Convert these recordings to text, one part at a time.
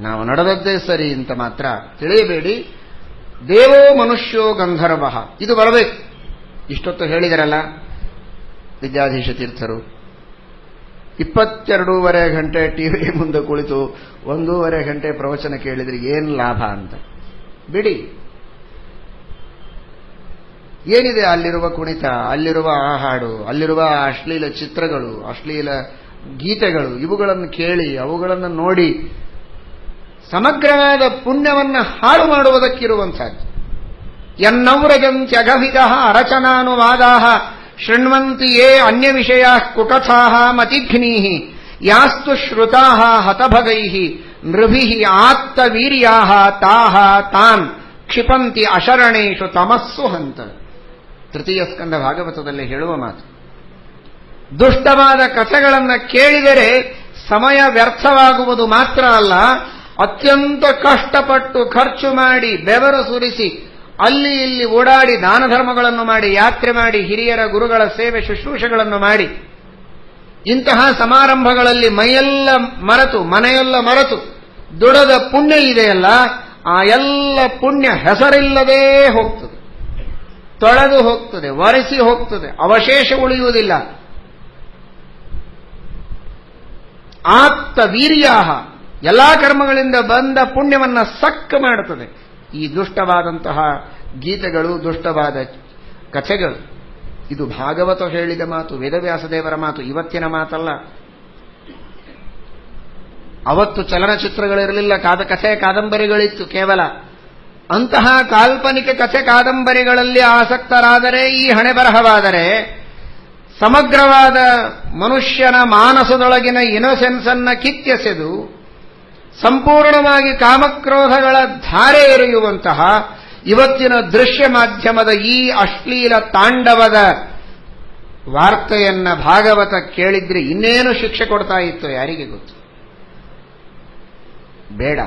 ನಾವು ನಡೆದದ್ದೇ ಸರಿ ಅಂತ ಮಾತ್ರ ತಿಳಿಯಬೇಡಿ. ದೇವೋ ಮನುಷ್ಯೋ ಗಂಧರ್ವ. ಇದು ಬರಬೇಕು. ಇಷ್ಟೊತ್ತು ಹೇಳಿದರಲ್ಲ ವಿದ್ಯಾಧೀಶ ತೀರ್ಥರು. ಇಪ್ಪತ್ತೆರಡೂವರೆ ಗಂಟೆ ಟಿವಿ ಮುಂದೆ ಕುಳಿತು ಒಂದೂವರೆ ಗಂಟೆ ಪ್ರವಚನ ಕೇಳಿದ್ರೆ ಏನು ಲಾಭ ಅಂತ. ಬಿಡಿ. ಏನಿದೆ ಅಲ್ಲಿರುವ ಕುಣಿತ, ಅಲ್ಲಿರುವ ಆ ಹಾಡು ಅಲ್ಲಿರುವ ಅಶ್ಲೀಲ ಚಿತ್ರಗಳು, ಅಶ್ಲೀಲ ಗೀತೆಗಳು, ಇವುಗಳನ್ನು ಕೇಳಿ, ಅವುಗಳನ್ನು ನೋಡಿ ಸಮಗ್ರವಾದ ಪುಣ್ಯವನ್ನ ಹಾಳು ಮಾಡುವುದಕ್ಕಿರುವಂಥದ್ದು. ಎನ್ನೌರಜಂತ್ಯಗವಿದ ಅರಚನಾನುವಾದ ಶೃಣ್ವಂತಿ ಯೇ ಅನ್ಯ ವಿಷಯ ಕುಟಥಾ ಮತಿಘ್ನೀ ಯಾಸ್ತು ಶ್ರುತಾ ಹತಭಗೈ ನೃಭಿ ಆತ್ತವೀರ್ಯಾ ತಾಹ ತಾನ್, ಕ್ಷಿಪಂತಿ ಅಶರಣೇಶು ತಮಸ್ಸು ಹಂತ. ತೃತೀಯ ಸ್ಕಂದ ಭಾಗವತದಲ್ಲಿ ಹೇಳುವ ಮಾತು. ದುಷ್ಟವಾದ ಕಥೆಗಳನ್ನು ಕೇಳಿದರೆ ಸಮಯ ವ್ಯರ್ಥವಾಗುವುದು ಮಾತ್ರ ಅಲ್ಲ ಅತ್ಯಂತ ಕಷ್ಟಪಟ್ಟು ಖರ್ಚು ಮಾಡಿ ಬೆವರು ಸುರಿಸಿ, ಅಲ್ಲಿ ಇಲ್ಲಿ ಓಡಾಡಿ ದಾನ ಧರ್ಮಗಳನ್ನು ಮಾಡಿ, ಯಾತ್ರೆ ಮಾಡಿ, ಹಿರಿಯರ ಗುರುಗಳ ಸೇವೆ ಶುಶ್ರೂಷೆಗಳನ್ನು ಮಾಡಿ, ಇಂತಹ ಸಮಾರಂಭಗಳಲ್ಲಿ ಮೈಯೆಲ್ಲ ಮರೆತು, ಮನೆಯೆಲ್ಲ ಮರೆತು, ದುಡದ ಪುಣ್ಯ ಇದೆಯಲ್ಲ, ಆ ಎಲ್ಲ ಪುಣ್ಯ ಹೆಸರಿಲ್ಲದೇ ಹೋಗ್ತದೆ. ತೊಳೆದು ಹೋಗ್ತದೆ, ಒರೆಸಿ ಹೋಗ್ತದೆ, ಅವಶೇಷ ಉಳಿಯುವುದಿಲ್ಲ. ಆಪ್ತ ವೀರ್ಯಾಹ. ಎಲ್ಲಾ ಕರ್ಮಗಳಿಂದ ಬಂದ ಪುಣ್ಯವನ್ನ ಸಕ್ಕ ಮಾಡುತ್ತದೆ. ಈ ದುಷ್ಟವಾದಂತಹ ಗೀತೆಗಳು, ದುಷ್ಟವಾದ ಕಥೆಗಳು. ಇದು ಭಾಗವತ ಹೇಳಿದ ಮಾತು, ವೇದವ್ಯಾಸದೇವರ ಮಾತು, ಇವತ್ತಿನ ಮಾತಲ್ಲ. ಅವತ್ತು ಚಲನಚಿತ್ರಗಳಿರಲಿಲ್ಲ, ಕಾದ, ಕಥೆ ಕಾದಂಬರಿಗಳಿತ್ತು ಕೇವಲ. ಅಂತಹ ಕಾಲ್ಪನಿಕ ಕಥೆ ಕಾದಂಬರಿಗಳಲ್ಲಿ ಆಸಕ್ತರಾದರೆ, ಈ ಹಣೆ ಬರಹವಾದರೆ, ಸಮಗ್ರವಾದ ಮನುಷ್ಯನ ಮಾನಸದೊಳಗಿನ ಇನೋಸೆನ್ಸ್ ಅನ್ನ ಕಿತ್ತೆಸೆದು ಸಂಪೂರ್ಣವಾಗಿ ಕಾಮಕ್ರೋಧಗಳ ಧಾರೆ ಎರೆಯುವಂತಹ ಇವತ್ತಿನ ದೃಶ್ಯ ಮಾಧ್ಯಮದ ಈ ಅಶ್ಲೀಲ ತಾಂಡವದ ವಾರ್ತೆಯನ್ನ ಭಾಗವತ ಕೇಳಿದ್ರೆ ಇನ್ನೇನು ಶಿಕ್ಷೆ ಕೊಡ್ತಾ ಇತ್ತು ಯಾರಿಗೆ ಗೊತ್ತು? ಬೇಡ.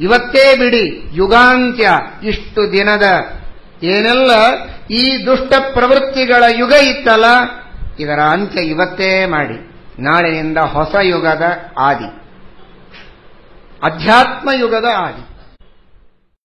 ಇವತ್ತೇ ಬಿಡಿ, ಯುಗಾಂತ್ಯ, ಇಷ್ಟು ದಿನದ ಏನೆಲ್ಲ ಈ ದುಷ್ಟ ಪ್ರವೃತ್ತಿಗಳ ಯುಗ ಇತ್ತಲ್ಲ, ಇದರ ಅಂತ್ಯ ಇವತ್ತೇ ಮಾಡಿ. ನಾಳಿನಿಂದ ಹೊಸ ಯುಗದ ಆದಿ. ಅಧ್ಯಾತ್ಮ ಯುಗದ ಆದಿ